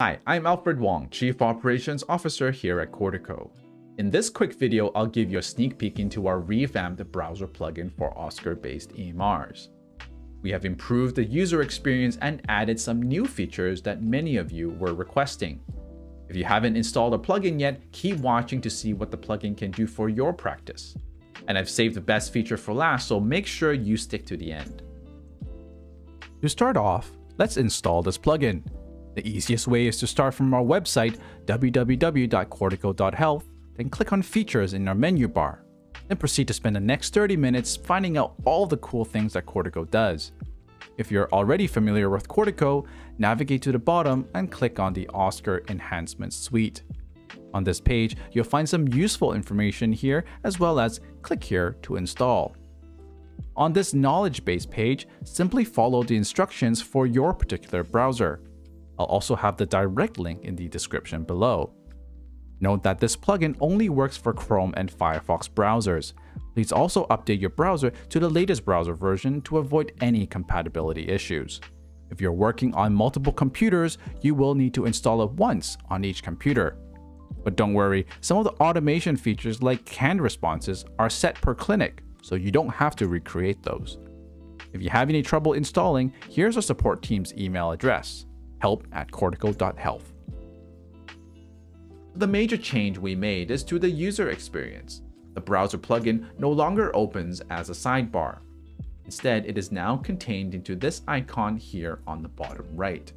Hi, I'm Alfred Wong, Chief Operations Officer here at Cortico. In this quick video, I'll give you a sneak peek into our revamped browser plugin for Oscar-based EMRs. We have improved the user experience and added some new features that many of you were requesting. If you haven't installed a plugin yet, keep watching to see what the plugin can do for your practice. And I've saved the best feature for last, so make sure you stick to the end. To start off, let's install this plugin. The easiest way is to start from our website, www.cortico.health, then click on Features in our menu bar. Then proceed to spend the next 30 minutes finding out all the cool things that Cortico does. If you're already familiar with Cortico, navigate to the bottom and click on the Oscar Enhancement Suite. On this page, you'll find some useful information here as well as click here to install. On this knowledge base page, simply follow the instructions for your particular browser. I'll also have the direct link in the description below. Note that this plugin only works for Chrome and Firefox browsers. Please also update your browser to the latest browser version to avoid any compatibility issues. If you're working on multiple computers, you will need to install it once on each computer. But don't worry, some of the automation features like canned responses are set per clinic, so you don't have to recreate those. If you have any trouble installing, here's our support team's email address, help at cortico.health. The major change we made is to the user experience. The browser plugin no longer opens as a sidebar. Instead, it is now contained into this icon here on the bottom right.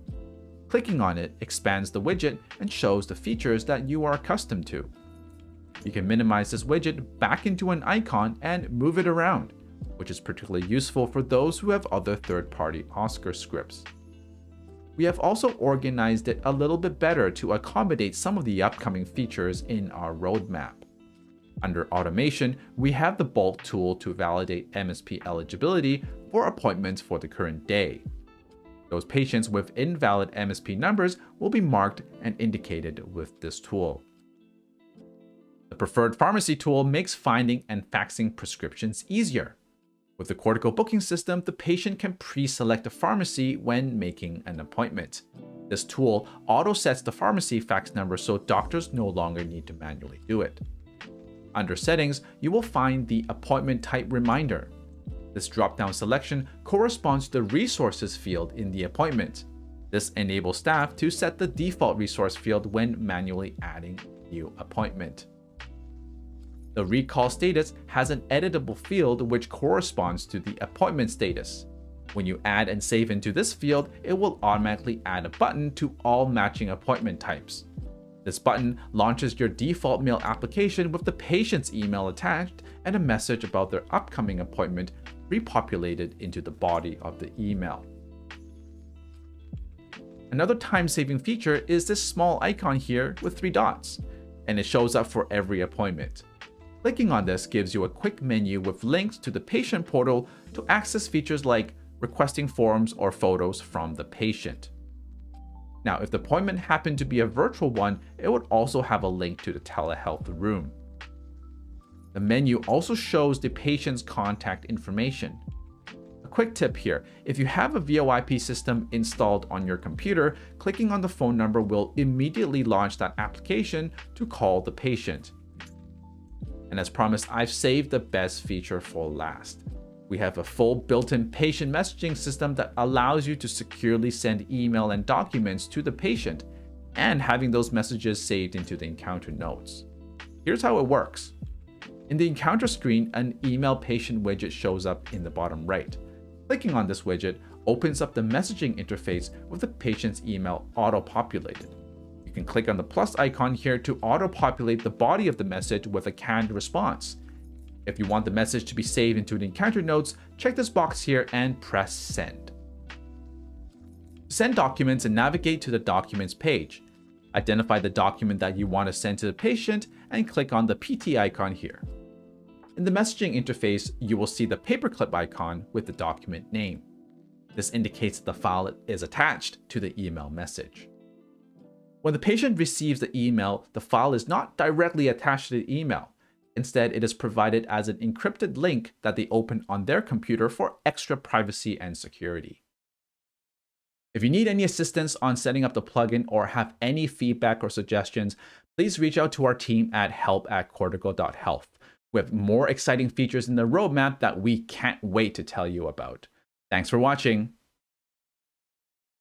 Clicking on it expands the widget and shows the features that you are accustomed to. You can minimize this widget back into an icon and move it around, which is particularly useful for those who have other third-party Oscar scripts we have also organized it a little bit better to accommodate some of the upcoming features in our roadmap. Under Automation, we have the Bulk tool to validate MSP eligibility for appointments for the current day. Those patients with invalid MSP numbers will be marked and indicated with this tool. The Preferred Pharmacy tool makes finding and faxing prescriptions easier. With the Cortico booking system, the patient can pre-select a pharmacy when making an appointment. This tool auto-sets the pharmacy fax number so doctors no longer need to manually do it. Under Settings, you will find the Appointment Type Reminder. This drop-down selection corresponds to the Resources field in the appointment. This enables staff to set the default resource field when manually adding a new appointment. The recall status has an editable field which corresponds to the appointment status. When you add and save into this field, it will automatically add a button to all matching appointment types. This button launches your default mail application with the patient's email attached and a message about their upcoming appointment repopulated into the body of the email. Another time-saving feature is this small icon here with three dots, and it shows up for every appointment. Clicking on this gives you a quick menu with links to the patient portal to access features like requesting forms or photos from the patient. Now, if the appointment happened to be a virtual one, it would also have a link to the telehealth room. The menu also shows the patient's contact information. A quick tip here, if you have a VoIP system installed on your computer, clicking on the phone number will immediately launch that application to call the patient. And as promised, I've saved the best feature for last. We have a full built-in patient messaging system that allows you to securely send email and documents to the patient and having those messages saved into the encounter notes. Here's how it works. In the encounter screen, an email patient widget shows up in the bottom right. Clicking on this widget opens up the messaging interface with the patient's email auto-populated can click on the plus icon here to auto-populate the body of the message with a canned response. If you want the message to be saved into the encounter notes, check this box here and press send. Send documents and navigate to the documents page. Identify the document that you want to send to the patient and click on the PT icon here. In the messaging interface, you will see the paperclip icon with the document name. This indicates that the file is attached to the email message. When the patient receives the email, the file is not directly attached to the email. Instead, it is provided as an encrypted link that they open on their computer for extra privacy and security. If you need any assistance on setting up the plugin or have any feedback or suggestions, please reach out to our team at help at cortico.health with more exciting features in the roadmap that we can't wait to tell you about. Thanks for watching.